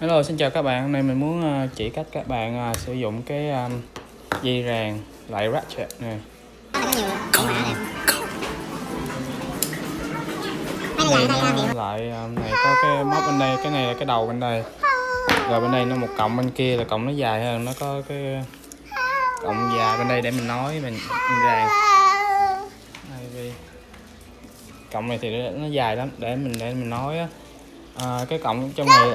Hello xin chào các bạn. Hôm nay mình muốn ờ, chỉ cách các bạn ờ, sử dụng cái um, dây ràng lại ratchet này. Đây nó lại um, này có cái móc bên đây cái này là cái đầu bên đây. Rồi bên đây nó một cọng bên kia là cọng nó dài hơn nó có cái cọng dài bên đây để mình nói mình, mình ràng cọng này thì nó dài lắm để mình để mình nói á. À, cái cọng trong này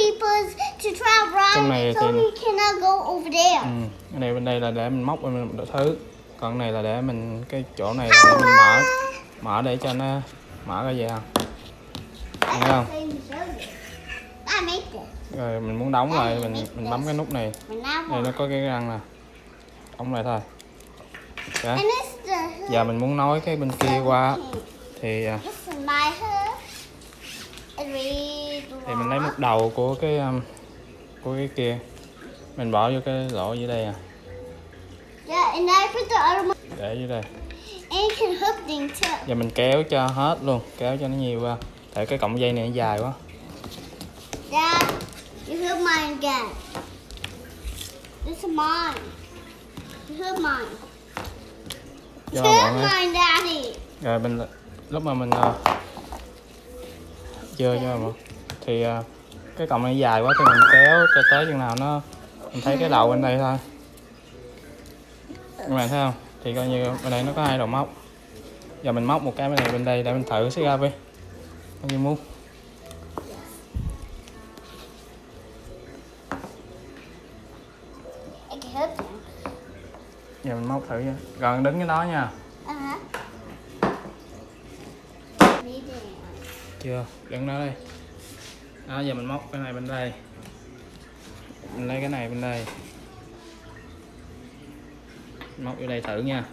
Okay, people to travel Trong này so we cannot go over there. Ừ, cái này bên đây là để mình móc bên một thứ. Còn cái này là để mình cái chỗ này là để mình mở. mở để cho nó mở ra vậy không? Thấy không? rồi mình muốn đóng lại mình mình bấm cái nút này. Đây nó có cái răng nè. Đóng lại thôi. Hood. giờ mình muốn nói cái bên kia qua. thì à. It thì mình lấy một đầu của cái um, của cái kia mình bỏ vô cái lỗ dưới đây à để dưới đây giờ mình kéo cho hết luôn kéo cho nó nhiều qua tại cái cọng dây này nó dài quá Dad, you hook mine again. This is mine. You hook mine. mọi người mine, Daddy. rồi mình lúc mà mình uh, chưa cho mà thì ờ, cái cọng này dài quá thì mình kéo cho tới chừng nào nó mình thấy cái đầu bên đây thôi. Các bạn thấy không? Thì coi như bên đây nó có hai đầu móc. Giờ mình móc một cái bên này bên đây để mình thử xí ra đi bao nhiêu muốn. Giờ mình móc thử nha. Gần đứng cái đó nha. There. chưa? Đứng đó đây đó giờ mình móc cái này bên đây. Mình lấy cái này bên đây. Móc vô đây thử nha.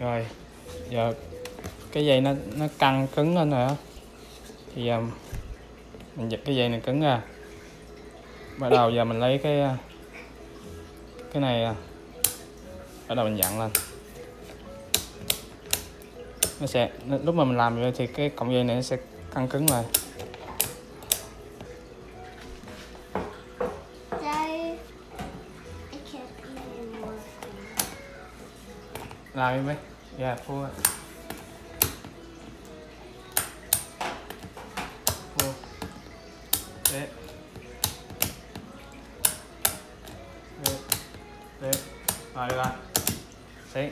Rồi giờ cái dây nó nó căng cứng lên rồi á. Thì giờ mình giật cái dây này cứng ra. Bắt đầu giờ mình lấy cái uh, cái này à, bắt đầu mình dặn lên. Nó sẽ lúc mà mình làm vậy thì cái cọng dây này nó sẽ căng cứng lại. Làm đi mấy. Dạ thua. Thua. Đấy đấy đấy rồi được rồi xí.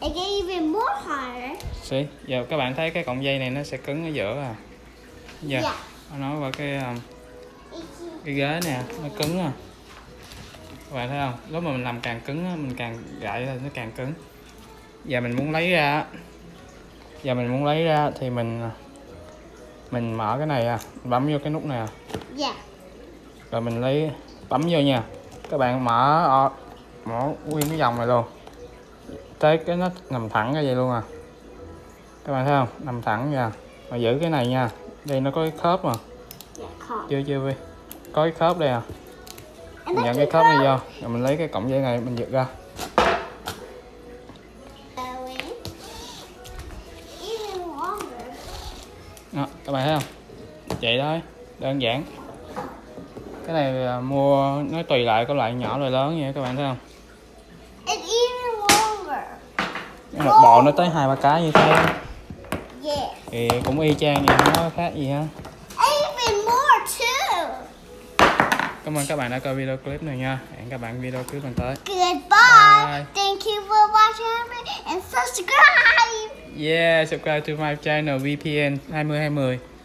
It get even more harder. xí. Giờ các bạn thấy cái cọng dây này nó sẽ cứng ở giữa à? Giờ Yeah. nó nói qua cái um, cái ghế nè nó cứng à? Các bạn thấy không? Lúc mà mình làm càng cứng á, mình càng gãy lên nó càng cứng. Giờ mình muốn lấy ra á, giờ mình muốn lấy ra thì mình mình mở cái này à bấm vô cái nút này à. Yeah. rồi mình lấy bấm vô nha. Các bạn mở mở nguyên cái vòng này luôn. Tới cái nó nằm thẳng ra vậy luôn à. Các bạn thấy không? Nằm thẳng nha mà giữ cái này nha đây nó có cái khớp mà. Chưa chưa vi. Có cái khớp đây à. Mình nhận cái khớp này vô. Rồi mình lấy cái cọng dây này mình giật ra. Đó, các bạn thấy không? Vậy thôi đơn giản. Cái này mua nó tùy lại có loại nhỏ loại lớn vậy các bạn thấy không It's even longer. Cái một bộ nó tới hai ba cái như thế Yeah. thì cũng y chang vậy không có khác gì too. cảm ơn các bạn đã coi video clip này nha hẹn các bạn video clip lần tới Goodbye. Bye. Thank you for watching and subscribe. yeah subscribe to my channel VPN 2020